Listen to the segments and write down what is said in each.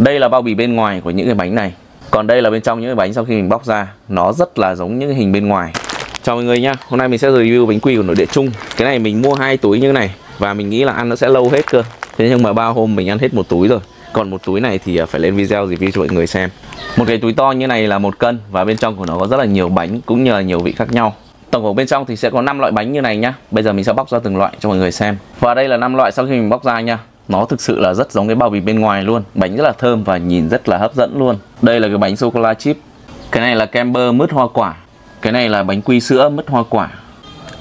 Đây là bao bì bên ngoài của những cái bánh này. Còn đây là bên trong những cái bánh sau khi mình bóc ra, Nó rất là giống những cái hình bên ngoài. Chào mọi người nhá Hôm nay mình sẽ review bánh quy của nội địa Trung. Cái này mình mua hai túi như thế này Và mình nghĩ là ăn nó sẽ lâu hết cơ. Thế nhưng mà ba hôm mình ăn hết một túi rồi. Còn một túi này thì à, phải lên video review cho mọi người xem. Một cái túi to như này là một cân Và bên trong của nó có rất là nhiều bánh cũng như là nhiều vị khác nhau. Tổng hợp bên trong thì sẽ có 5 loại bánh như này nhá. Bây giờ mình sẽ bóc ra từng loại cho mọi người xem. Và đây là 5 loại sau khi mình bóc ra nha nó thực sự là rất giống cái bao bì bên ngoài luôn. Bánh rất là thơm và nhìn rất là hấp dẫn luôn. Đây là cái bánh sô-cô-la chip. Cái này là kem bơ mứt hoa quả. Cái này là bánh quy sữa mứt hoa quả.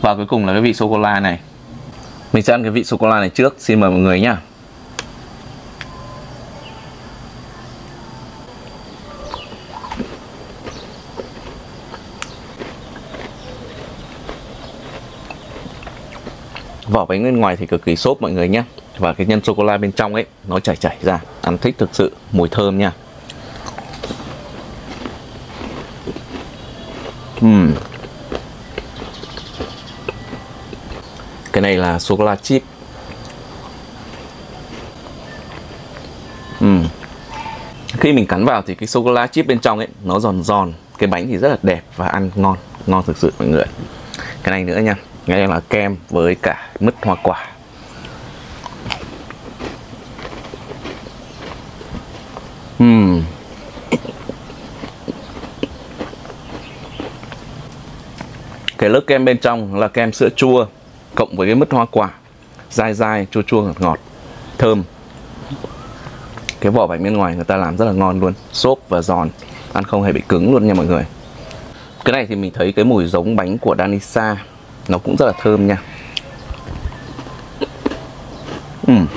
Và cuối cùng là cái vị sô-cô-la này. Mình sẽ ăn cái vị sô-cô-la này trước. Xin mời mọi người nhá. Vỏ bánh bên ngoài thì cực kỳ xốp mọi người nhé. Và cái nhân sô cô la bên trong ấy, nó chảy chảy ra. Ăn thích thực sự, mùi thơm nha. Uhm. cái này là sô cô la chip. Uhm. khi mình cắn vào thì cái sô cô la chip bên trong ấy, nó giòn giòn. Cái bánh thì rất là đẹp và ăn ngon. Ngon thực sự mọi người. Cái này nữa nha đây là kem với cả mứt hoa quả. Uhm. cái lớp kem bên trong là kem sữa chua cộng với cái mứt hoa quả. Dai dai, chua chua, ngọt ngọt, thơm. Cái vỏ bánh bên ngoài người ta làm rất là ngon luôn. Xốp và giòn. Ăn không hề bị cứng luôn nha mọi người. Cái này thì mình thấy cái mùi giống bánh của Danisa nó cũng rất là thơm nha uhm.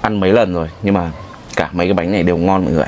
ăn mấy lần rồi, nhưng mà cả mấy cái bánh này đều ngon mọi người